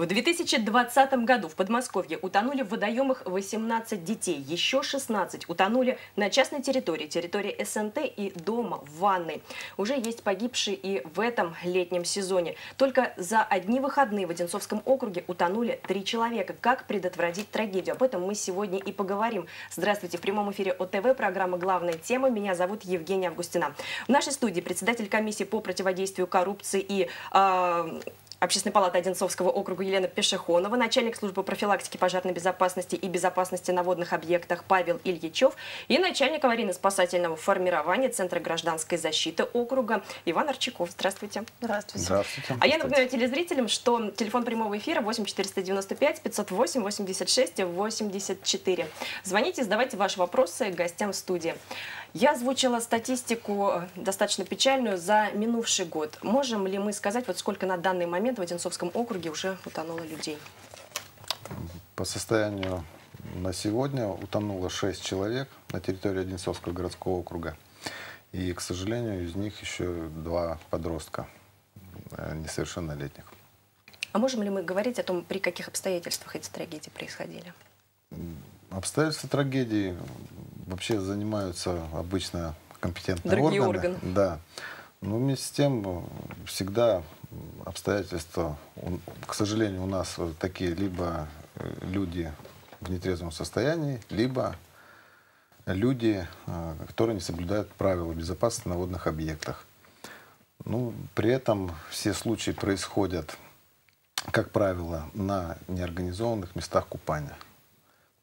В 2020 году в Подмосковье утонули в водоемах 18 детей, еще 16 утонули на частной территории, территории СНТ и дома в ванной. Уже есть погибшие и в этом летнем сезоне. Только за одни выходные в Одинцовском округе утонули три человека. Как предотвратить трагедию? Об этом мы сегодня и поговорим. Здравствуйте, в прямом эфире ОТВ, программа «Главная тема». Меня зовут Евгения Августина. В нашей студии председатель комиссии по противодействию коррупции и э, Общественной палаты Одинцовского округа Елена Пешехонова, начальник службы профилактики пожарной безопасности и безопасности на водных объектах Павел Ильичев и начальник аварийно-спасательного формирования Центра гражданской защиты округа Иван Арчаков. Здравствуйте. Здравствуйте. Здравствуйте. А я напоминаю телезрителям, что телефон прямого эфира 8 495 508 86 84. Звоните, задавайте ваши вопросы гостям в студии. Я озвучила статистику э, достаточно печальную за минувший год. Можем ли мы сказать, вот сколько на данный момент в Одинцовском округе уже утонуло людей? По состоянию на сегодня утонуло 6 человек на территории Одинцовского городского округа. И, к сожалению, из них еще два подростка э, несовершеннолетних. А можем ли мы говорить о том, при каких обстоятельствах эти трагедии происходили? Обстоятельства трагедии вообще занимаются обычно компетентные Другие органы. органы. Да. Но вместе с тем всегда обстоятельства, к сожалению, у нас такие либо э, люди в нетрезвом состоянии, либо люди, э, которые не соблюдают правила безопасности на водных объектах. Ну, при этом все случаи происходят, как правило, на неорганизованных местах купания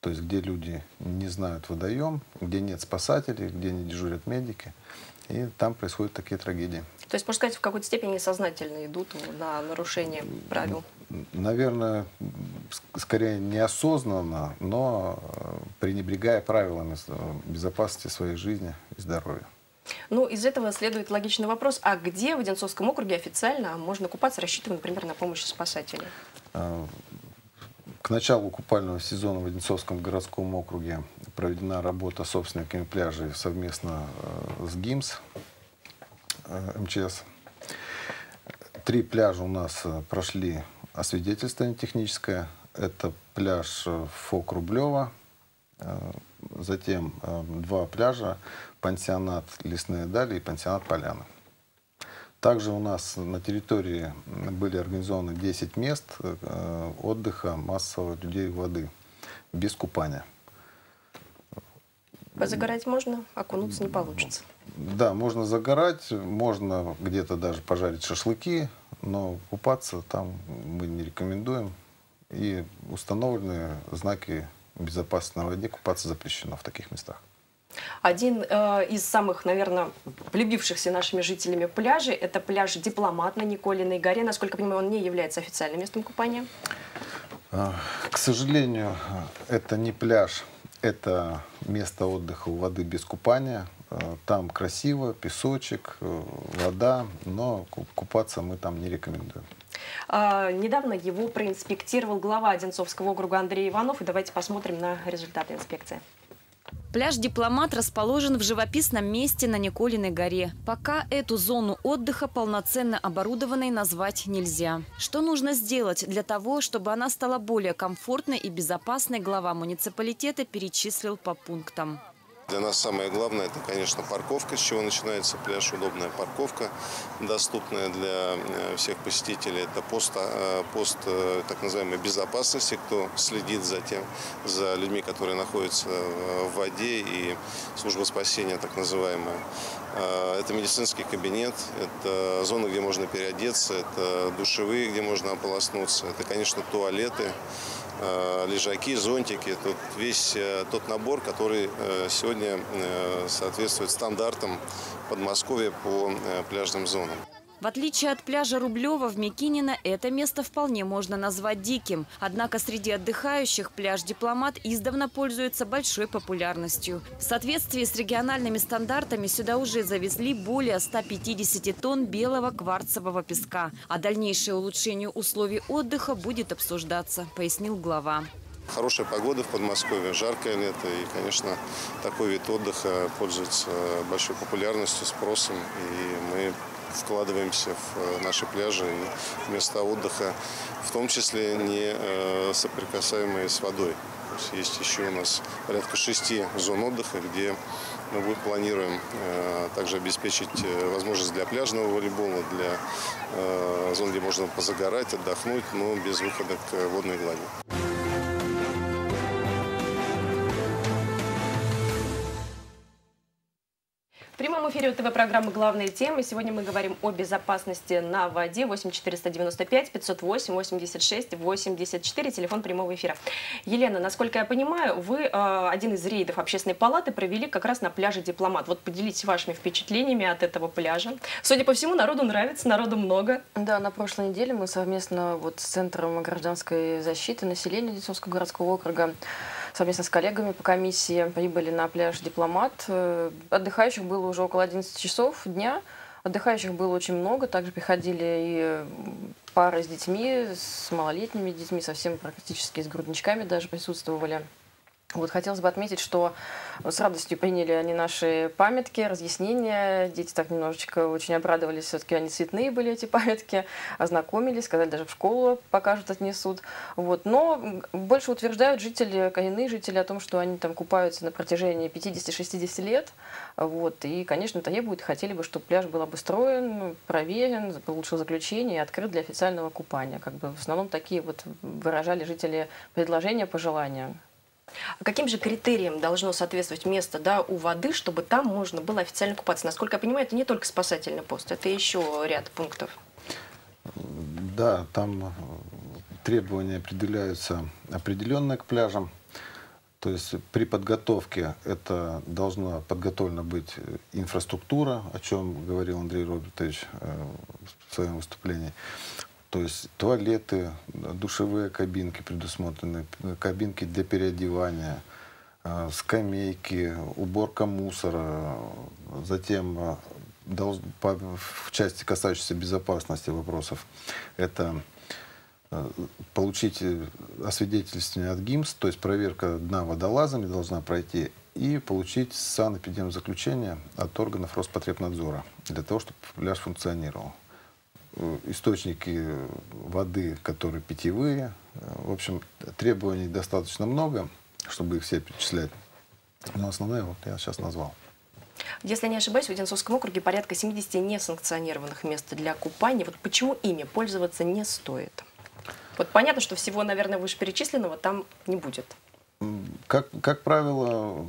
то есть где люди не знают водоем, где нет спасателей, где не дежурят медики. И там происходят такие трагедии. То есть, можно сказать, в какой-то степени сознательно идут на нарушение правил? Наверное, скорее неосознанно, но э, пренебрегая правилами безопасности своей жизни и здоровья. Ну, из этого следует логичный вопрос, а где в Одинцовском округе официально можно купаться, рассчитывая, например, на помощь спасателей? К началу купального сезона в Одинцовском городском округе проведена работа собственниками пляжей совместно э, с ГИМС э, МЧС. Три пляжа у нас э, прошли освидетельствование техническое. Это пляж Фок Рублева, затем два пляжа, пансионат Лесные Дали и пансионат Поляна. Также у нас на территории были организованы 10 мест э, отдыха массового людей воды без купания. Позагорать можно, окунуться не получится. Да, можно загорать, можно где-то даже пожарить шашлыки, но купаться там мы не рекомендуем. И установлены знаки безопасности на воде, купаться запрещено в таких местах. Один э, из самых, наверное, полюбившихся нашими жителями пляжей – это пляж «Дипломат» на Николиной горе. Насколько я понимаю, он не является официальным местом купания. А, к сожалению, это не пляж, это место отдыха у воды без купания. А, там красиво, песочек, э, вода, но купаться мы там не рекомендуем. А, недавно его проинспектировал глава Одинцовского округа Андрей Иванов. И давайте посмотрим на результаты инспекции. Пляж «Дипломат» расположен в живописном месте на Николиной горе. Пока эту зону отдыха полноценно оборудованной назвать нельзя. Что нужно сделать для того, чтобы она стала более комфортной и безопасной, глава муниципалитета перечислил по пунктам. Для нас самое главное, это, конечно, парковка, с чего начинается пляж, удобная парковка, доступная для э, всех посетителей. Это пост, э, пост э, так называемой безопасности, кто следит за тем, за людьми, которые находятся в воде, и служба спасения, так называемая. Это медицинский кабинет, это зона, где можно переодеться, это душевые, где можно ополоснуться, это, конечно, туалеты. Э, лежаки, зонтики, тут весь э, тот набор, который э, сегодня соответствует стандартам Подмосковья по пляжным зонам. В отличие от пляжа Рублева в Микинино, это место вполне можно назвать диким. Однако среди отдыхающих пляж «Дипломат» издавна пользуется большой популярностью. В соответствии с региональными стандартами сюда уже завезли более 150 тонн белого кварцевого песка. А дальнейшее улучшение условий отдыха будет обсуждаться, пояснил глава. Хорошая погода в Подмосковье, жаркое лето. И, конечно, такой вид отдыха пользуется большой популярностью, спросом. И мы вкладываемся в наши пляжи и места отдыха, в том числе не соприкасаемые с водой. Есть еще у нас порядка шести зон отдыха, где мы планируем э, также обеспечить э, возможность для пляжного волейбола, для э, зон, где можно позагорать, отдохнуть, но без выхода к водной глади. В прямом эфире ТВ-программы «Главные темы». Сегодня мы говорим о безопасности на воде. 8495 508 86 84, телефон прямого эфира. Елена, насколько я понимаю, вы э, один из рейдов общественной палаты провели как раз на пляже «Дипломат». Вот поделитесь вашими впечатлениями от этого пляжа. Судя по всему, народу нравится, народу много. Да, на прошлой неделе мы совместно вот с Центром гражданской защиты населения Десовского городского округа совместно с коллегами по комиссии прибыли на пляж «Дипломат». Э, отдыхающих было уже около 11 часов дня. Отдыхающих было очень много. Также приходили и пары с детьми, с малолетними детьми, совсем практически с грудничками даже присутствовали. Вот хотелось бы отметить, что с радостью приняли они наши памятки, разъяснения. Дети так немножечко очень обрадовались, все-таки они цветные были, эти памятки, ознакомились, сказали, даже в школу покажут, отнесут. Вот. Но больше утверждают жители, коренные жители о том, что они там купаются на протяжении 50-60 лет. Вот. И, конечно, требуют, хотели бы, чтобы пляж был обустроен, проверен, получил заключение и открыт для официального купания. Как бы в основном такие вот выражали жители предложения, пожелания. А каким же критериям должно соответствовать место да, у воды, чтобы там можно было официально купаться? Насколько я понимаю, это не только спасательный пост, это еще ряд пунктов. Да, там э, требования определяются определенные к пляжам. То есть при подготовке это должна подготовлена быть инфраструктура, о чем говорил Андрей Робертович э, в своем выступлении. То есть туалеты, душевые кабинки предусмотрены, кабинки для переодевания, э, скамейки, уборка мусора, затем э, в части, касающейся безопасности вопросов, это э, получить освидетельствование от ГИМС, то есть проверка дна водолазами должна пройти, и получить санэпидемзаключение от органов Роспотребнадзора для того, чтобы пляж функционировал. Э, источники воды, которые питьевые. В общем, требований достаточно много, чтобы их все перечислять. Но основные вот я сейчас назвал. Если не ошибаюсь, в Одинцовском округе порядка 70 несанкционированных мест для купания. Вот почему ими пользоваться не стоит? Вот понятно, что всего, наверное, вышеперечисленного там не будет. Как, как правило,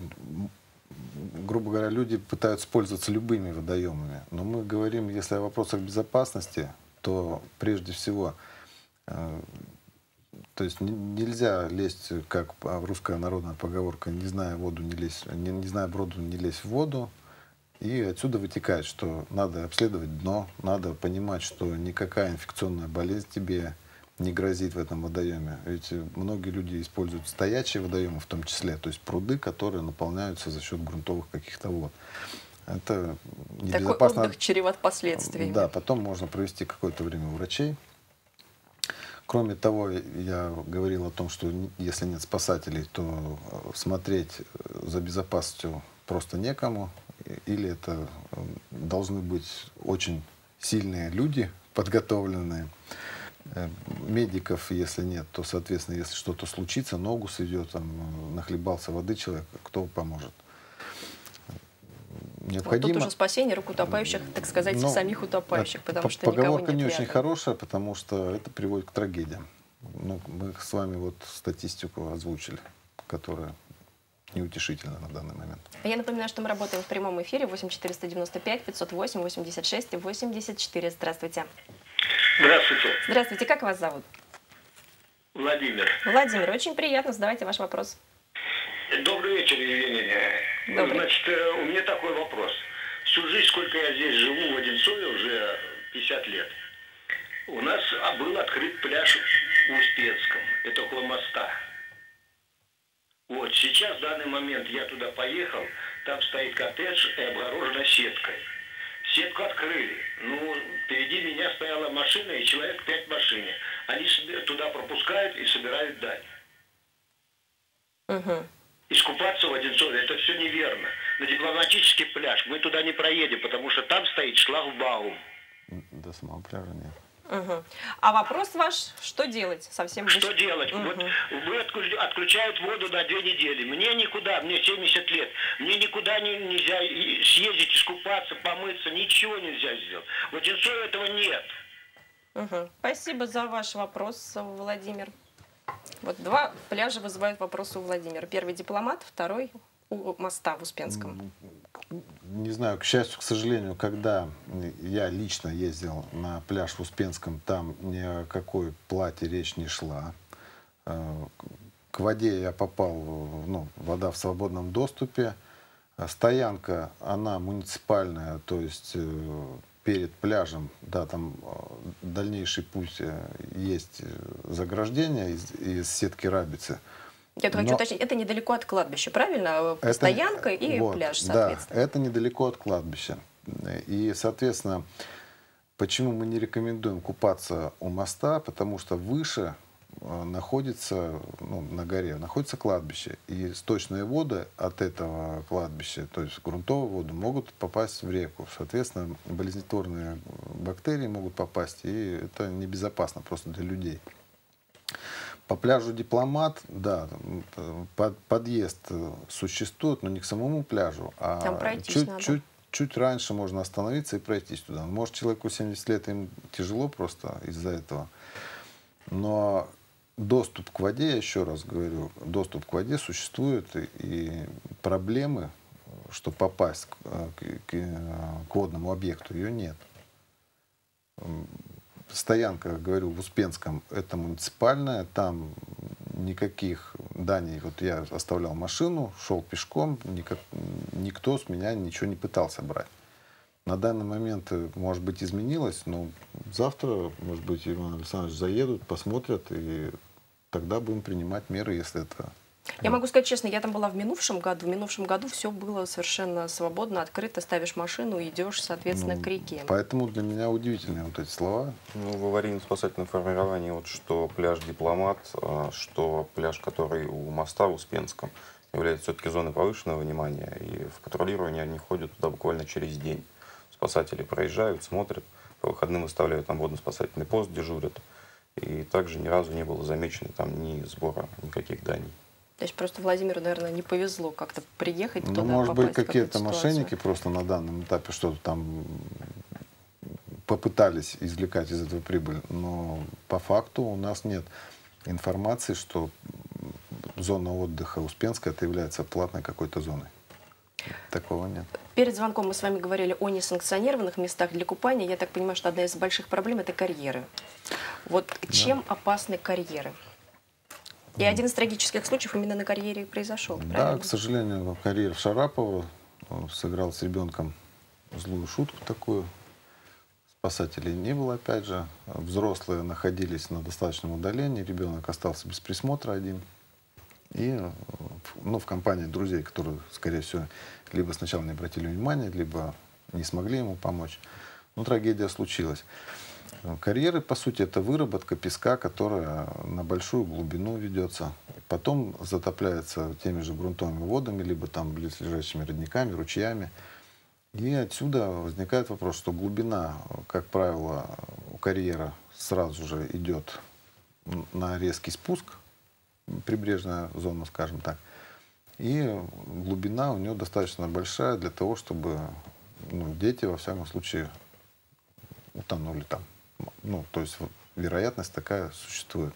грубо говоря, люди пытаются пользоваться любыми водоемами. Но мы говорим, если о вопросах безопасности, то прежде всего, э, то есть нельзя лезть, как русская народная поговорка, не зная воду, не лезь, не, не зная броду, не лезь в воду. И отсюда вытекает, что надо обследовать дно, надо понимать, что никакая инфекционная болезнь тебе не грозит в этом водоеме. Ведь многие люди используют стоячие водоемы в том числе, то есть пруды, которые наполняются за счет грунтовых каких-то вод. Это небезопасно. Такой отдых чреват последствиями. Да, потом можно провести какое-то время у врачей. Кроме того, я говорил о том, что если нет спасателей, то смотреть за безопасностью просто некому. Или это должны быть очень сильные люди, подготовленные. Э, медиков, если нет, то, соответственно, если что-то случится, ногу сведет, там, нахлебался воды человек, кто поможет? Необходимо... Вот тут уже спасение рук утопающих, так сказать, Но самих утопающих, потому что Поговорка не очень хорошая, потому что это приводит к трагедиям. Ну, мы с вами вот статистику озвучили, которая неутешительно на данный момент. Я напоминаю, что мы работаем в прямом эфире 8495 508 86 84. Здравствуйте. Здравствуйте. Здравствуйте. Как вас зовут? Владимир. Владимир, очень приятно. Задавайте ваш вопрос. Добрый вечер, Евгения. Добрый. Значит, э, у меня такой вопрос. Всю жизнь, сколько я здесь живу, в Одинцове, уже 50 лет, у нас а, был открыт пляж в Успенском. Это около моста. Вот, сейчас, в данный момент, я туда поехал, там стоит коттедж и обгорожена сеткой. Сетку открыли. Ну, впереди меня стояла машина и человек пять в машине. Они туда пропускают и собирают дань. Угу. Искупаться в Одинцове, это все неверно. На дипломатический пляж мы туда не проедем, потому что там стоит шлагбаум. До самого пляжа нет. Угу. А вопрос ваш, что делать совсем Что делать? Угу. Вот вы отключают воду на две недели. Мне никуда, мне 70 лет, мне никуда не, нельзя съездить, искупаться, помыться, ничего нельзя сделать. В Одинцове этого нет. Угу. Спасибо за ваш вопрос, Владимир. Вот два пляжа вызывают вопросы у Владимира. Первый дипломат, второй у моста в Успенском не знаю, к счастью, к сожалению, когда я лично ездил на пляж в Успенском, там ни о какой плате речь не шла. Э, к воде я попал, ну, вода в свободном доступе. Стоянка, она муниципальная, то есть э, перед пляжем, да, там э, дальнейший путь есть заграждение из, из сетки рабицы. Я хочу уточнить, это недалеко от кладбища, правильно? Это, Стоянка и вот, пляж, соответственно. Да, это недалеко от кладбища. И, соответственно, почему мы не рекомендуем купаться у моста? Потому что выше э, находится, ну, на горе, находится кладбище. И сточные воды от этого кладбища, то есть грунтовые воды, могут попасть в реку. Соответственно, болезнетворные бактерии могут попасть, и это небезопасно просто для людей. По пляжу Дипломат, да, под, подъезд существует, но не к самому пляжу, а Там чуть, надо. чуть, чуть раньше можно остановиться и пройтись туда. Может, человеку 70 лет, им тяжело просто из-за этого. Но доступ к воде, я еще раз говорю, доступ к воде существует, и проблемы, что попасть к, к, к водному объекту, ее нет стоянка, говорю, в Успенском, это муниципальная, там никаких даний, вот я оставлял машину, шел пешком, никак, никто с меня ничего не пытался брать. На данный момент, э, может быть, изменилось, но завтра, может быть, Иван Александрович заедут, посмотрят, и тогда будем принимать меры, если это я могу сказать честно, я там была в минувшем году. В минувшем году все было совершенно свободно, открыто. Ставишь машину и идешь, соответственно, ну, к реке. Поэтому для меня удивительные вот эти слова. Ну, в аварийно-спасательном формировании, вот, что пляж Дипломат, а, что пляж, который у моста в Успенском, является все-таки зоной повышенного внимания. И в патрулирование они ходят туда буквально через день. Спасатели проезжают, смотрят, по выходным выставляют там водно-спасательный пост, дежурят. И также ни разу не было замечено там ни сбора никаких даний. То есть просто Владимиру, наверное, не повезло как-то приехать ну, туда, может быть, какие-то мошенники просто на данном этапе что-то там попытались извлекать из этого прибыль, но по факту у нас нет информации, что зона отдыха Успенская это является платной какой-то зоной. Такого нет. Перед звонком мы с вами говорили о несанкционированных местах для купания. Я так понимаю, что одна из больших проблем – это карьеры. Вот чем да. опасны карьеры? И один из трагических случаев именно на карьере произошел. Да, правильно? к сожалению, карьер Шарапова сыграл с ребенком злую шутку такую. Спасателей не было, опять же. Взрослые находились на достаточном удалении. Ребенок остался без присмотра один. И ну, в компании друзей, которые, скорее всего, либо сначала не обратили внимания, либо не смогли ему помочь. Но трагедия случилась. Карьеры, по сути, это выработка песка, которая на большую глубину ведется. Потом затопляется теми же грунтовыми водами, либо там близлежащими родниками, ручьями. И отсюда возникает вопрос, что глубина, как правило, у карьера сразу же идет на резкий спуск, прибрежная зона, скажем так. И глубина у нее достаточно большая для того, чтобы ну, дети, во всяком случае, утонули там ну, то есть вероятность такая существует.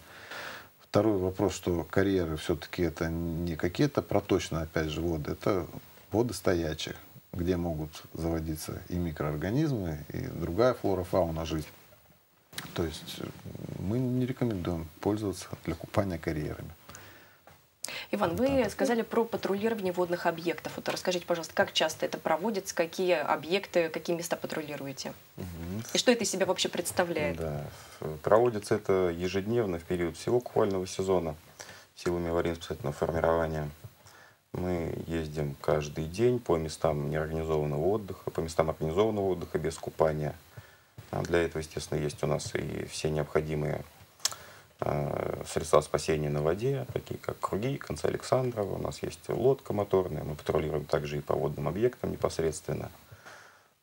Второй вопрос, что карьеры все-таки это не какие-то проточные, опять же, воды, это воды стоячие, где могут заводиться и микроорганизмы, и другая флора, фауна жить. То есть мы не рекомендуем пользоваться для купания карьерами. Иван, вы сказали про патрулирование водных объектов. Вот расскажите, пожалуйста, как часто это проводится, какие объекты, какие места патрулируете? Угу. И что это из себя вообще представляет? Да, проводится это ежедневно в период всего купального сезона силами аварийно-спасательного формирования. Мы ездим каждый день по местам неорганизованного отдыха, по местам организованного отдыха без купания. А для этого, естественно, есть у нас и все необходимые средства спасения на воде, такие как круги, конца Александрова. У нас есть лодка моторная, мы патрулируем также и по водным объектам непосредственно.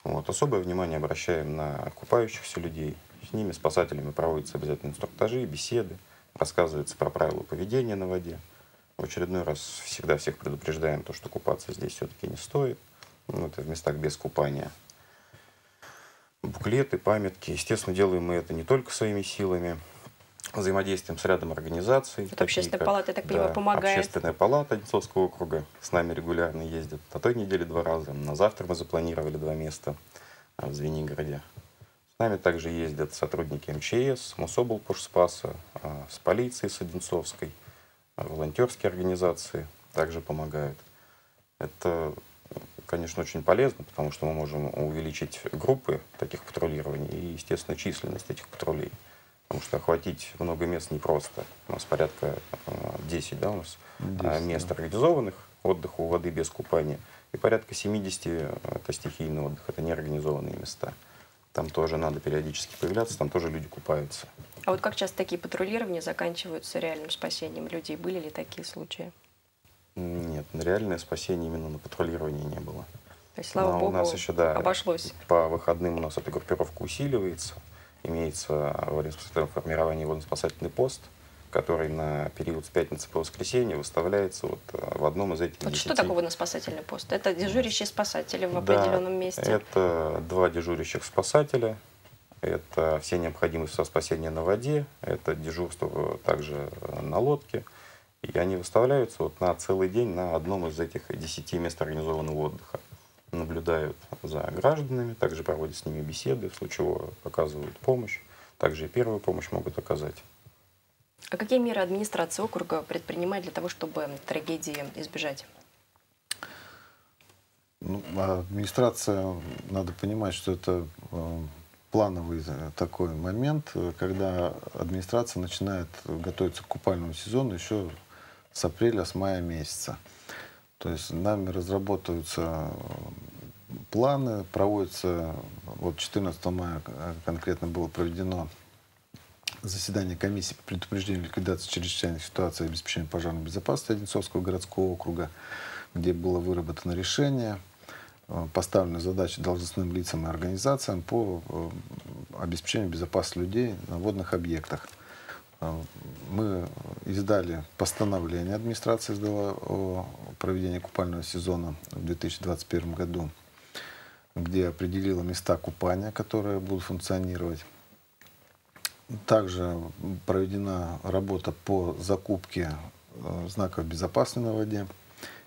Вот. Особое внимание обращаем на купающихся людей. С ними, спасателями, проводятся обязательно инструктажи, беседы, рассказывается про правила поведения на воде. В очередной раз всегда всех предупреждаем, то, что купаться здесь все-таки не стоит. Ну, это в местах без купания. Буклеты, памятки. Естественно, делаем мы это не только своими силами взаимодействием с рядом организаций. Это общественная как, палата, я так понимаю, да, помогает. Общественная палата Одинцовского округа с нами регулярно ездит. На той неделе два раза. На завтра мы запланировали два места а, в Звенигороде. С нами также ездят сотрудники МЧС, Мособлпошспаса, а, с полицией с Одинцовской, а, волонтерские организации также помогают. Это, конечно, очень полезно, потому что мы можем увеличить группы таких патрулирований и, естественно, численность этих патрулей. Потому что охватить много мест непросто. У нас порядка 10, э, да, у нас 10, э, мест да. организованных отдыха у воды без купания. И порядка 70 э, это стихийный отдых, это неорганизованные места. Там тоже надо периодически появляться, там тоже люди купаются. А вот как часто такие патрулирования заканчиваются реальным спасением людей? Были ли такие случаи? Нет, реальное спасение именно на патрулировании не было. То есть, слава Но богу, у нас еще, да, обошлось. По выходным у нас эта группировка усиливается имеется в формировании водно-спасательный пост, который на период с пятницы по воскресенье выставляется вот э, в одном из этих вот 10. Что такое водно-спасательный пост? Это дежурящие спасатели в определенном да, месте? это два дежурящих спасателя, это все необходимости спасения на воде, это дежурство также на лодке. И они выставляются вот на целый день на одном из этих 10 мест организованного отдыха наблюдают за гражданами, также проводят с ними беседы, в случае чего оказывают помощь, также и первую помощь могут оказать. А какие меры администрация округа предпринимает для того, чтобы трагедии избежать? Ну, администрация, надо понимать, что это э, плановый э, такой момент, когда администрация начинает готовиться к купальному сезону еще с апреля, с мая месяца. То есть нами разработаются э, планы, проводятся, вот 14 мая конкретно было проведено заседание комиссии по предупреждению ликвидации чрезвычайных ситуаций и обеспечению пожарной безопасности Одинцовского городского округа, где было выработано решение, э, поставлены задачи должностным лицам и организациям по э, обеспечению безопасности людей на водных объектах. Мы издали постановление, администрация издала о проведении купального сезона в 2021 году, где определила места купания, которые будут функционировать. Также проведена работа по закупке э, знаков безопасности на воде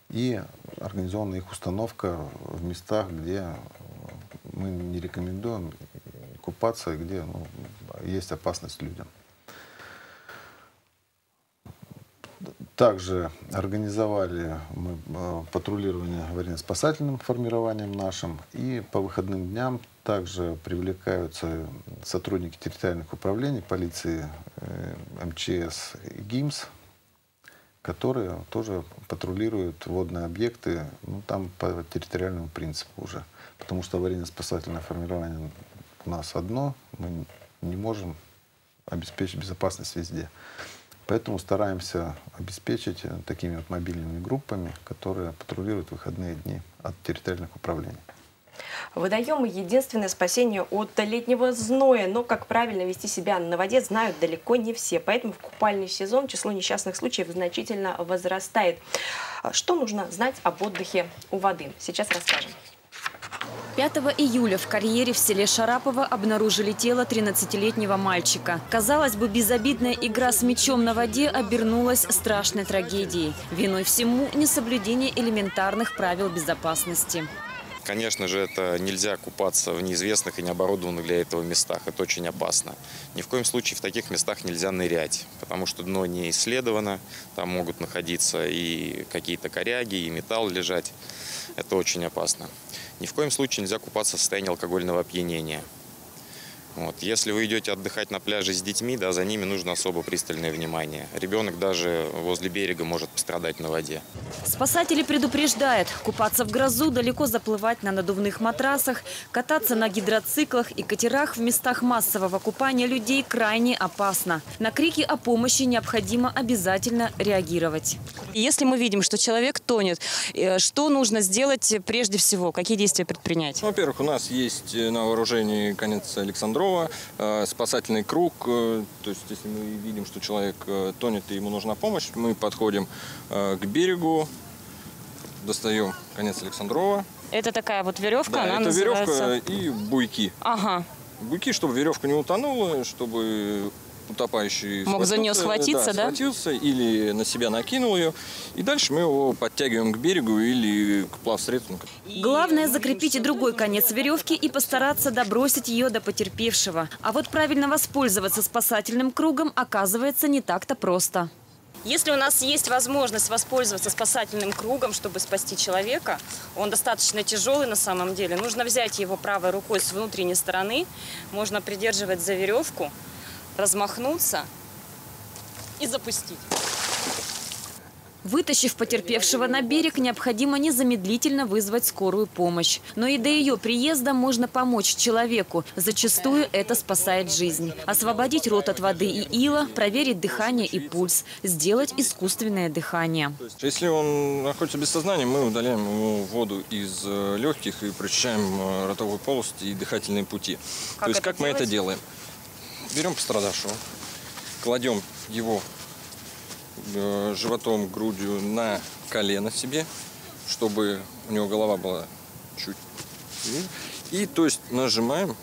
и организована их установка в местах, где мы не рекомендуем купаться, где ну, есть опасность людям. Также организовали мы э, патрулирование аварийно-спасательным формированием нашим. И по выходным дням также привлекаются сотрудники территориальных управлений, полиции, э, МЧС и ГИМС, которые тоже патрулируют водные объекты, ну, там по территориальному принципу уже. Потому что аварийно-спасательное формирование у нас одно, мы не можем обеспечить безопасность везде. Поэтому стараемся обеспечить э, такими вот мобильными группами, которые патрулируют выходные дни от территориальных управлений. Водоемы – единственное спасение от летнего зноя, но как правильно вести себя на воде знают далеко не все. Поэтому в купальный сезон число несчастных случаев значительно возрастает. Что нужно знать об отдыхе у воды? Сейчас расскажем. 5 июля в карьере в селе Шарапово обнаружили тело 13-летнего мальчика. Казалось бы, безобидная игра с мячом на воде обернулась страшной трагедией. Виной всему несоблюдение элементарных правил безопасности. Конечно же, это нельзя купаться в неизвестных и необорудованных для этого местах. Это очень опасно. Ни в коем случае в таких местах нельзя нырять, потому что дно не исследовано. Там могут находиться и какие-то коряги, и металл лежать. Это очень опасно. Ни в коем случае нельзя купаться в состоянии алкогольного опьянения. Вот. Если вы идете отдыхать на пляже с детьми, да, за ними нужно особо пристальное внимание. Ребенок даже возле берега может пострадать на воде. Спасатели предупреждают, купаться в грозу, далеко заплывать на надувных матрасах, кататься на гидроциклах и катерах в местах массового купания людей крайне опасно. На крики о помощи необходимо обязательно реагировать. Если мы видим, что человек тонет, э, что нужно сделать прежде всего? Какие действия предпринять? Во-первых, у нас есть на вооружении конец Александрова Петрова, э, спасательный круг. Э, то есть, если мы видим, что человек э, тонет и ему нужна помощь, мы подходим к берегу, достаем конец Александрова. Это такая вот веревка, да, она это называется... веревка и буйки. Ага. Буйки, чтобы веревка не утонула, чтобы утопающий мог за нее схватиться, да, да? Схватился или на себя накинул ее. И дальше мы его подтягиваем к берегу или к плавсредству. Главное закрепить и другой конец веревки и постараться добросить ее до потерпевшего. А вот правильно воспользоваться спасательным кругом оказывается не так-то просто. Если у нас есть возможность воспользоваться спасательным кругом, чтобы спасти человека, он достаточно тяжелый на самом деле, нужно взять его правой рукой с внутренней стороны, можно придерживать за веревку, размахнуться и запустить. Вытащив потерпевшего на берег, необходимо незамедлительно вызвать скорую помощь. Но и до ее приезда можно помочь человеку. Зачастую это спасает жизнь. Освободить рот от воды и ила, проверить дыхание и пульс, сделать искусственное дыхание. Если он находится без сознания, мы удаляем ему воду из э, легких и прочищаем э, ротовую полость и дыхательные пути. Как То есть как делать? мы это делаем? Берем пострадавшего, кладем его э, животом, грудью на колено себе, чтобы у него голова была чуть... И то есть нажимаем.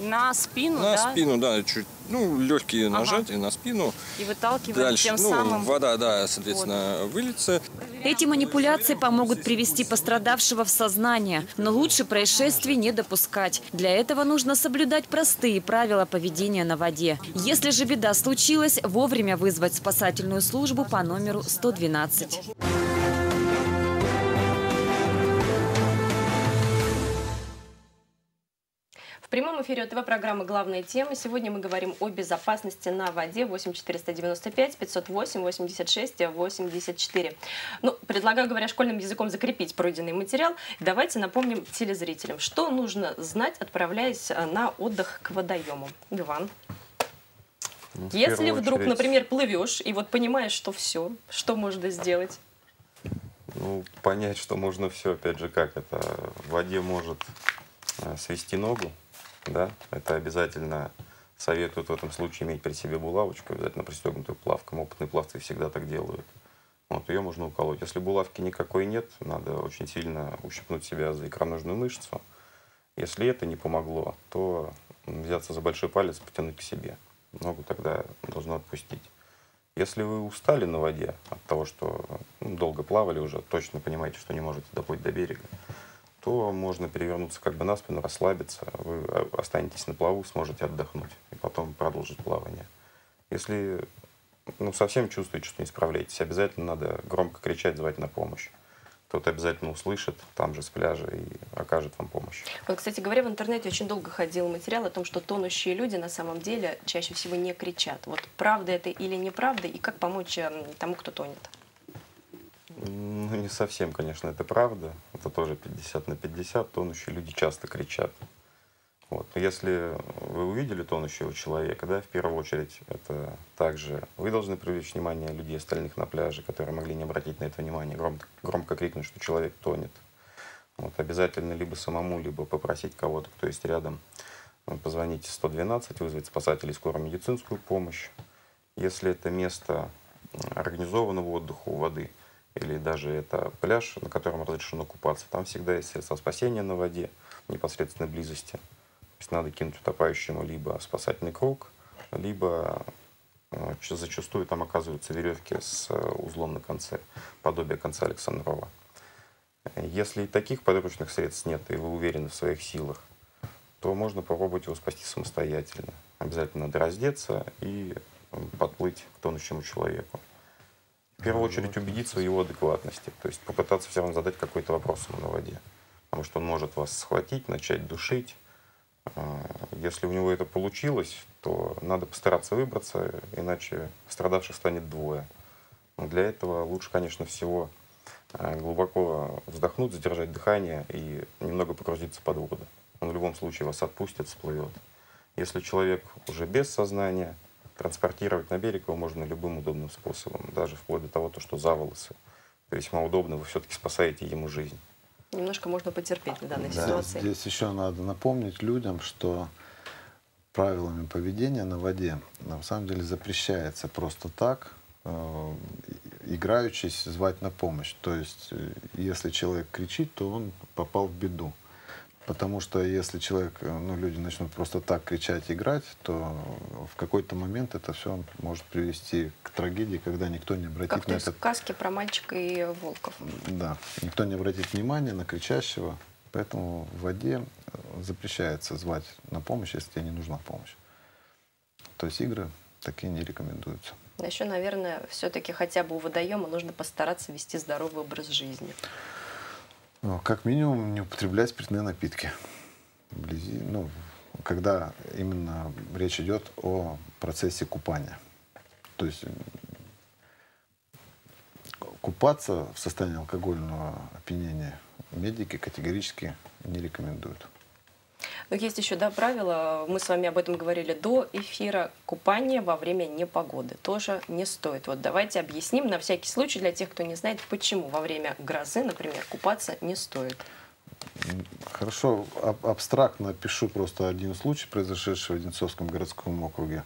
На спину, на да? На спину, да, чуть ну, легкие ага. нажатия на спину. И выталкиваем Дальше, тем ну, самым. Вода, да, соответственно, воду. выльется. Эти манипуляции помогут привести пострадавшего в сознание, но лучше происшествий не допускать. Для этого нужно соблюдать простые правила поведения на воде. Если же беда случилась, вовремя вызвать спасательную службу по номеру 112. Прямом эфире ТВ-программы «Главная тема». Сегодня мы говорим о безопасности на воде. 8 495 508 86 84. Ну, предлагаю, говоря школьным языком, закрепить пройденный материал. Давайте напомним телезрителям, что нужно знать, отправляясь э, на отдых к водоему. Иван. Ну, Если вдруг, очередь... например, плывешь и вот понимаешь, что все, что можно сделать? Ну, понять, что можно все, опять же, как это, в воде может э, свести ногу, да, это обязательно советуют в этом случае иметь при себе булавочку, обязательно пристегнутую плавком. Опытные плавцы всегда так делают. Вот, ее можно уколоть. Если булавки никакой нет, надо очень сильно ущипнуть себя за икроножную мышцу. Если это не помогло, то взяться за большой палец, потянуть к себе. Ногу тогда должно отпустить. Если вы устали на воде от того, что ну, долго плавали уже, точно понимаете, что не можете доплыть до берега, то можно перевернуться как бы на спину, расслабиться, вы останетесь на плаву, сможете отдохнуть и потом продолжить плавание. Если ну, совсем чувствуете, что не справляетесь, обязательно надо громко кричать, звать на помощь. Кто-то обязательно услышит там же с пляжа и окажет вам помощь. Вот, кстати говоря, в интернете очень долго ходил материал о том, что тонущие люди на самом деле чаще всего не кричат. Вот правда это или неправда, и как помочь эм, тому, кто тонет? Ну, не совсем, конечно, это правда. Это тоже 50 на 50. Тонущие люди часто кричат. Вот. Но если вы увидели тонущего человека, да, в первую очередь, это также вы должны привлечь внимание людей остальных на пляже, которые могли не обратить на это внимание, громко, громко крикнуть, что человек тонет. Вот. Обязательно либо самому, либо попросить кого-то, кто есть рядом, позвоните 112, вызвать спасателей скорую медицинскую помощь. Если это место организованного отдыха у воды – или даже это пляж, на котором разрешено купаться, там всегда есть средства спасения на воде, в непосредственной близости. То есть надо кинуть утопающему либо спасательный круг, либо э, зачастую там оказываются веревки с э, узлом на конце, подобие конца Александрова. Если таких подручных средств нет, и вы уверены в своих силах, то можно попробовать его спасти самостоятельно. Обязательно надо раздеться и подплыть к тонущему человеку в первую очередь убедиться в его адекватности. То есть попытаться все равно задать какой-то вопрос ему на воде. Потому что он может вас схватить, начать душить. А, если у него это получилось, то надо постараться выбраться, иначе страдавших станет двое. Но для этого лучше, конечно, всего а, глубоко вздохнуть, задержать дыхание и немного погрузиться под воду. Он в любом случае вас отпустит, всплывет. Если человек уже без сознания, транспортировать на берег его можно любым удобным способом, даже вплоть до того, что за волосы. Весьма удобно, вы все-таки спасаете ему жизнь. Немножко можно потерпеть в данной да, ситуации. Здесь еще надо напомнить людям, что правилами поведения на воде на самом деле запрещается просто так э, играючись звать на помощь. То есть, э, если человек кричит, то он попал в беду. Потому что если человек, э, ну, люди начнут просто так кричать, играть, то в какой-то момент это все может привести к трагедии, когда никто не обратит как на это. Как в сказке про мальчика и волков. Да, никто не обратит внимания на кричащего. Поэтому в воде э, запрещается звать на помощь, если тебе не нужна помощь. То есть игры такие не рекомендуются. А еще, наверное, все-таки хотя бы у водоема нужно постараться вести здоровый образ жизни. Ну, как минимум не употреблять спиртные напитки. Вблизи, ну, когда именно речь идет о процессе купания. То есть купаться в состоянии алкогольного опьянения медики категорически не рекомендуют. Но есть еще да, правило, мы с вами об этом говорили до эфира, купание во время непогоды тоже не стоит. Вот давайте объясним на всякий случай для тех, кто не знает, почему во время грозы, например, купаться не стоит. Хорошо, аб абстрактно пишу просто один случай, произошедший в Одинцовском городском округе.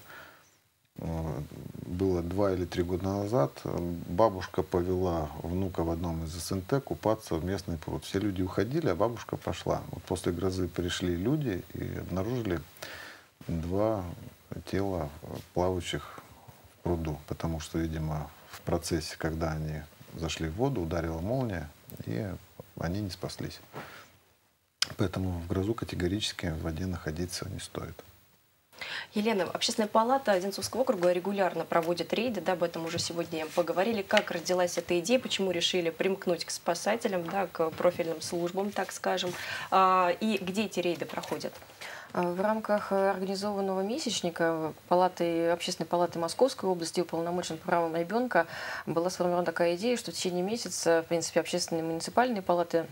Э, было два или три года назад, бабушка повела внука в одном из СНТ купаться в местный пруд. Все люди уходили, а бабушка пошла. Вот после грозы пришли люди и обнаружили два тела плавающих в пруду, потому что, видимо, в процессе, когда они зашли в воду, ударила молния, и они не спаслись. Поэтому в грозу категорически в воде находиться не стоит. Елена, Общественная палата Одинцовского округа регулярно проводит рейды, да, об этом уже сегодня поговорили. Как родилась эта идея, почему решили примкнуть к спасателям, да, к профильным службам, так скажем, а, и где эти рейды проходят? А, в рамках организованного месячника палаты, Общественной палаты Московской области уполномочен по правам ребенка была сформирована такая идея, что в течение месяца, в принципе, общественные муниципальные палаты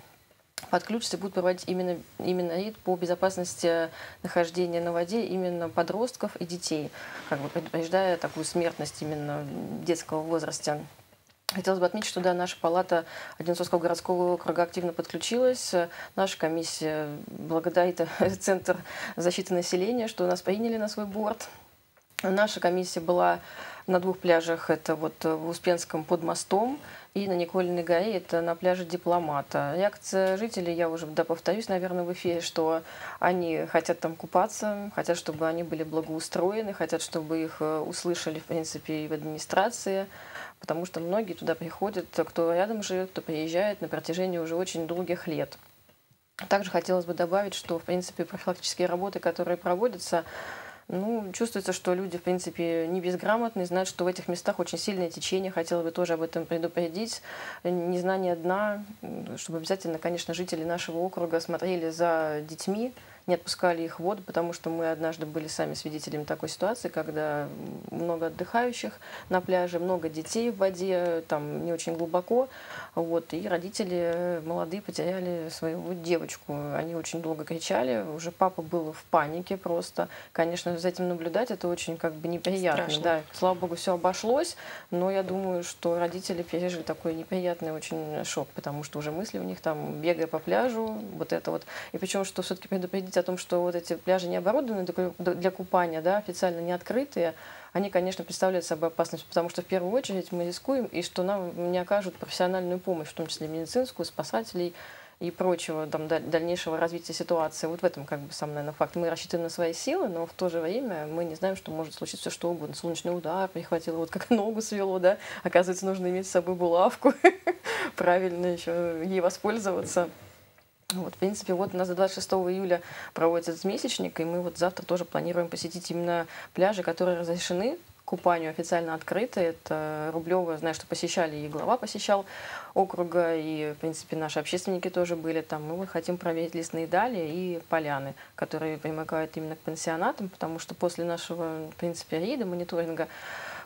подключатся и будут проводить именно, именно рейд по безопасности нахождения на воде именно подростков и детей, как бы предупреждая такую смертность именно детского возраста. Хотелось бы отметить, что да, наша палата Одинцовского городского округа активно подключилась. Наша комиссия благодарит Центр защиты населения, что нас приняли на свой борт. Наша комиссия была на двух пляжах. Это вот в Успенском под мостом и на Никольной горе, это на пляже Дипломата. Реакция жителей, я уже да, повторюсь, наверное, в эфире, что они хотят там купаться, хотят, чтобы они были благоустроены, хотят, чтобы их э, услышали, в принципе, и в администрации, потому что многие туда приходят, кто рядом живет, кто приезжает на протяжении уже очень долгих лет. Также хотелось бы добавить, что, в принципе, профилактические работы, которые проводятся, ну, чувствуется, что люди, в принципе, не безграмотные, знают, что в этих местах очень сильное течение. Хотела бы тоже об этом предупредить. Незнание дна, чтобы обязательно, конечно, жители нашего округа смотрели за детьми, не отпускали их в воду, потому что мы однажды были сами свидетелями такой ситуации, когда много отдыхающих на пляже, много детей в воде, там не очень глубоко, вот, и родители молодые потеряли свою девочку. Они очень долго кричали, уже папа был в панике просто. Конечно, за этим наблюдать это очень как бы неприятно. Страшно. Да, слава богу, все обошлось, но я думаю, что родители пережили такой неприятный очень шок, потому что уже мысли у них там, бегая по пляжу, вот это вот. И причем, что все-таки предупредить о том, что вот эти пляжи не оборудованы для купания, да, официально не открытые, они, конечно, представляют собой опасность, потому что в первую очередь мы рискуем, и что нам не окажут профессиональную помощь, в том числе медицинскую, спасателей и прочего там, дальнейшего развития ситуации. Вот в этом как бы сам, наверное, факт. Мы рассчитываем на свои силы, но в то же время мы не знаем, что может случиться что угодно. Солнечный удар прихватило, вот как ногу свело, да. Оказывается, нужно иметь с собой булавку, правильно еще ей воспользоваться. Вот, в принципе, вот у нас 26 июля проводится этот месячник, и мы вот завтра тоже планируем посетить именно пляжи, которые разрешены купанию официально открыты. Это Рублево, знаю, что посещали, и глава посещал округа, и, в принципе, наши общественники тоже были там. Мы вот хотим проверить лесные дали и поляны, которые примыкают именно к пансионатам, потому что после нашего, в принципе, рейда, мониторинга,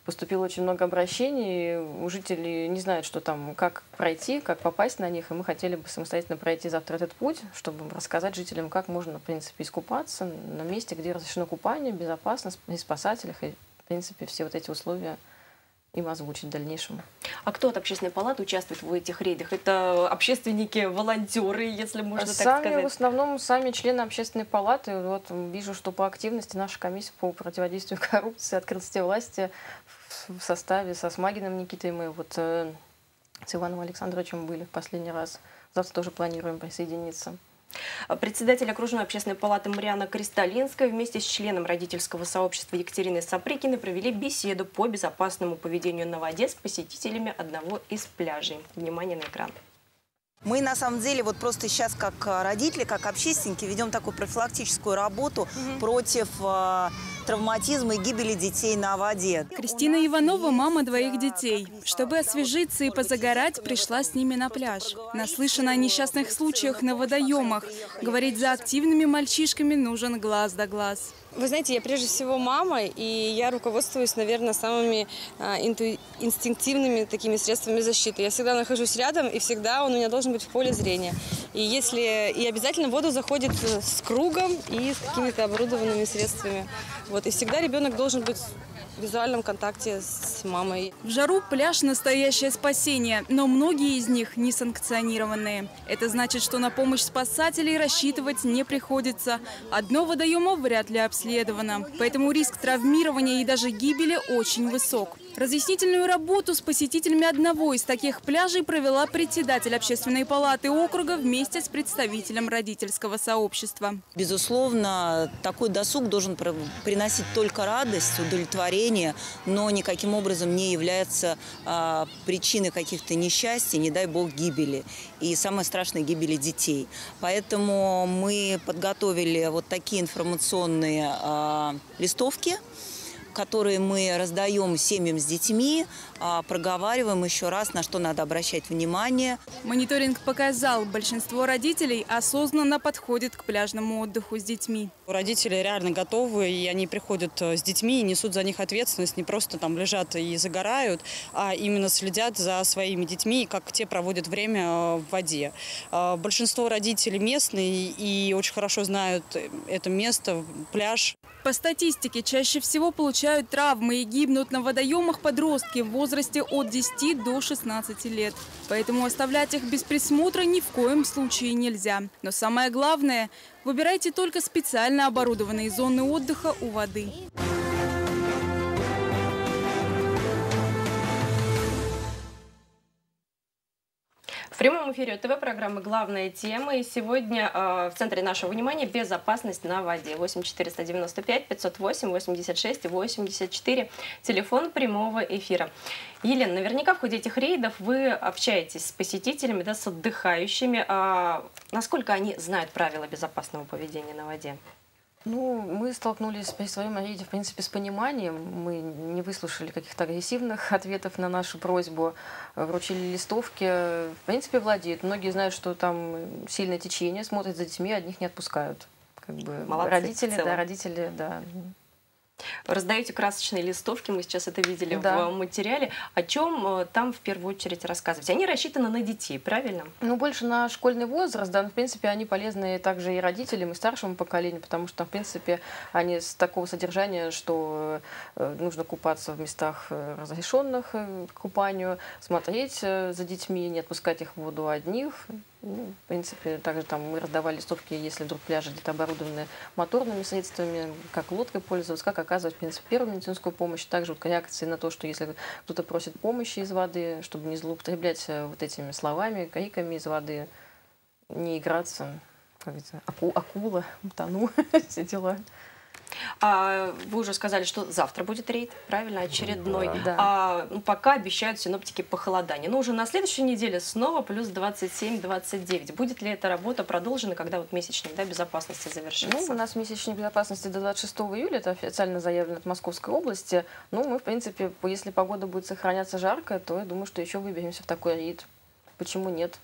поступило очень много обращений. У жителей не знают, что там, как пройти, как попасть на них. И мы хотели бы самостоятельно пройти завтра этот путь, чтобы рассказать жителям, как можно, в принципе, искупаться на месте, где разрешено купание, безопасно, и спасателях, и, в принципе, все вот эти условия им озвучить в дальнейшем. А кто от общественной палаты участвует в этих рейдах? Это общественники, волонтеры, если можно сами, так сказать? в основном сами члены общественной палаты. Вот вижу, что по активности наша комиссия по противодействию коррупции, открытости власти в составе со Смагиным Никитой мы вот э, с Иваном Александровичем были в последний раз. Завтра тоже планируем присоединиться. Председатель окружной общественной палаты Мариана Кристалинская вместе с членом родительского сообщества Екатериной Саприкиной провели беседу по безопасному поведению на воде с посетителями одного из пляжей. Внимание на экран. Мы на самом деле вот просто сейчас как родители, как общественники ведем такую профилактическую работу угу. против э, травматизма и гибели детей на воде. Кристина Иванова – мама двоих детей. Чтобы освежиться и позагорать, пришла с ними на пляж. Наслышана о несчастных случаях на водоемах. Говорить за активными мальчишками нужен глаз да глаз. Вы знаете, я прежде всего мама, и я руководствуюсь, наверное, самыми а, инту... инстинктивными такими средствами защиты. Я всегда нахожусь рядом, и всегда он у меня должен быть в поле зрения. И если и обязательно в воду заходит с кругом и с какими-то оборудованными средствами. Вот и всегда ребенок должен быть визуальном контакте с мамой. В жару пляж – настоящее спасение, но многие из них не санкционированные. Это значит, что на помощь спасателей рассчитывать не приходится. Одно водоема вряд ли обследовано, поэтому риск травмирования и даже гибели очень высок. Разъяснительную работу с посетителями одного из таких пляжей провела председатель общественной палаты округа вместе с представителем родительского сообщества. Безусловно, такой досуг должен приносить только радость, удовлетворение, но никаким образом не является а, причиной каких-то несчастий, не дай бог гибели. И самое страшное – гибели детей. Поэтому мы подготовили вот такие информационные а, листовки – которые мы раздаем семьям с детьми, проговариваем еще раз, на что надо обращать внимание. Мониторинг показал, большинство родителей осознанно подходит к пляжному отдыху с детьми. Родители реально готовы, и они приходят э, с детьми и несут за них ответственность, не просто там лежат и загорают, а именно следят за своими детьми, как те проводят время э, в воде. А, большинство родителей местные и очень хорошо знают это место, пляж. По статистике, чаще всего получают травмы и гибнут на водоемах подростки в возрасте от 10 до 16 лет. Поэтому оставлять их без присмотра ни в коем случае нельзя. Но самое главное – выбирайте только специально оборудованные зоны отдыха у воды. Прямом эфире ТВ программы «Главная тема». И сегодня э, в центре нашего внимания безопасность на воде. 8 495 508 86 84. Телефон прямого эфира. Елена, наверняка в ходе этих рейдов вы общаетесь с посетителями, да, с отдыхающими. А насколько они знают правила безопасного поведения на воде? Ну, мы столкнулись при своем рейде, в принципе, с пониманием. Мы не выслушали каких-то агрессивных ответов на нашу просьбу, вручили листовки. В принципе, владеют. Многие знают, что там сильное течение, смотрят за детьми, одних не отпускают. Как бы Молодцы, родители, да, родители, да. Раздаете красочные листовки, мы сейчас это видели да. в материале. О чем э, там в первую очередь рассказывать? Они рассчитаны на детей, правильно? Ну, больше на школьный возраст, да, но, в принципе, они полезны также и родителям, и старшему поколению, потому что, в принципе, они с такого содержания, что э, нужно купаться в местах э, разрешенных к купанию, смотреть за детьми, не отпускать их в воду одних, ну, в принципе, также там мы раздавали листовки, если вдруг пляжи где-то оборудованы моторными средствами, как лодкой пользоваться, как оказывать, в принципе, первую медицинскую помощь. Также вот реакции на то, что если кто-то просит помощи из воды, чтобы не злоупотреблять э, вот этими словами, криками из воды, не играться, как это, аку, акула, тону, все дела. А, вы уже сказали, что завтра будет рейд, правильно, очередной. Да. А, ну, пока обещают синоптики похолодание. Но уже на следующей неделе снова плюс 27-29. Будет ли эта работа продолжена, когда вот месячник да, безопасности завершится? Ну, у нас месячник безопасности до 26 июля, это официально заявлено от Московской области. Ну, мы, в принципе, если погода будет сохраняться жарко, то я думаю, что еще выберемся в такой рейд. Почему нет?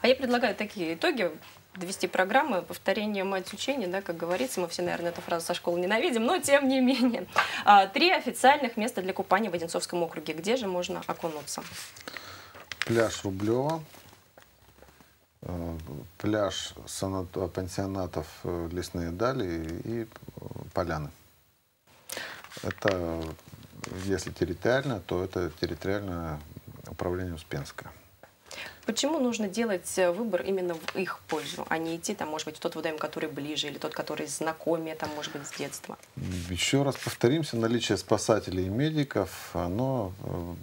А я предлагаю такие итоги довести программы повторение мать учения, да, как говорится, мы все, наверное, эту фразу со школы ненавидим, но тем не менее. А, три официальных места для купания в Одинцовском округе. Где же можно окунуться? Пляж Рублева, э, пляж санат... пансионатов э, Лесные Дали и э, Поляны. Это, если территориально, то это территориальное управление Успенское. Почему нужно делать э, выбор именно в их пользу, а не идти, там, может быть, в тот водоем, который ближе, или тот, который знакомее, там, может быть, с детства? Еще раз повторимся, наличие спасателей и медиков, оно э,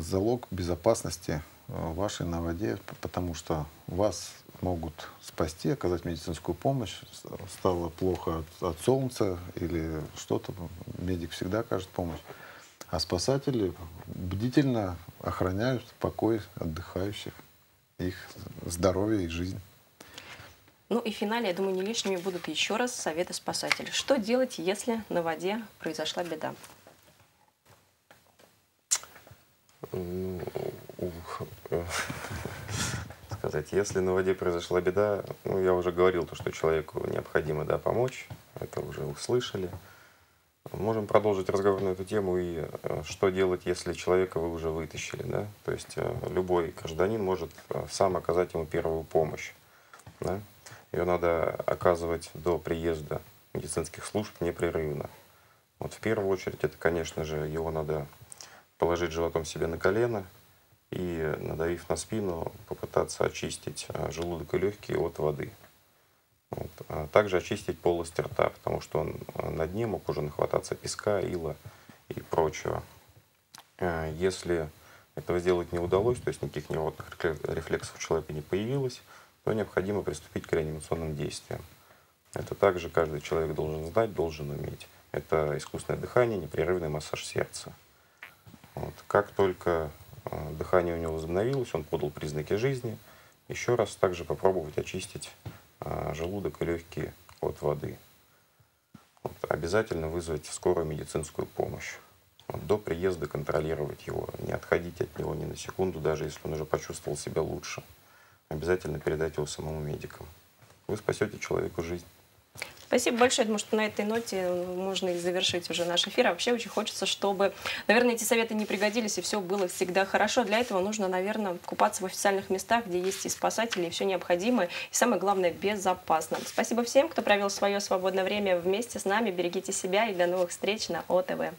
залог безопасности э, вашей на воде, потому что вас могут спасти, оказать медицинскую помощь, стало плохо от, от солнца или что-то, медик всегда окажет помощь. А спасатели бдительно охраняют покой отдыхающих их здоровье и жизнь. Ну и в финале, я думаю, не лишними будут еще раз советы спасателей. Что делать, если на воде произошла беда? Ну, сказать, если на воде произошла беда, ну, я уже говорил, то, что человеку необходимо да, помочь, это уже услышали. Можем продолжить разговор на эту тему и э, что делать, если человека вы уже вытащили. Да? То есть э, любой гражданин может э, сам оказать ему первую помощь. Да? Ее надо оказывать до приезда медицинских служб непрерывно. Вот в первую очередь это, конечно же, его надо положить животом себе на колено и, надавив на спину, попытаться очистить желудок и легкие от воды. Вот. А также очистить полость рта, потому что он а, на дне мог уже нахвататься песка, ила и прочего. А, если этого сделать не удалось, то есть никаких нервных рефлексов у человека не появилось, то необходимо приступить к реанимационным действиям. Это также каждый человек должен знать, должен уметь. Это искусственное дыхание, непрерывный массаж сердца. Вот. Как только дыхание у него возобновилось, он подал признаки жизни, еще раз также попробовать очистить а, желудок и легкие от воды. Вот, обязательно вызвать скорую медицинскую помощь. Вот, до приезда контролировать его, не отходить от него ни на секунду, даже если он уже почувствовал себя лучше. Обязательно передать его самому медикам. Вы спасете человеку жизнь. Спасибо большое. Я думаю, что на этой ноте можно и завершить уже наш эфир. А вообще очень хочется, чтобы, наверное, эти советы не пригодились, и все было всегда хорошо. Для этого нужно, наверное, купаться в официальных местах, где есть и спасатели, и все необходимое. И самое главное, безопасно. Спасибо всем, кто провел свое свободное время вместе с нами. Берегите себя и до новых встреч на ОТВ.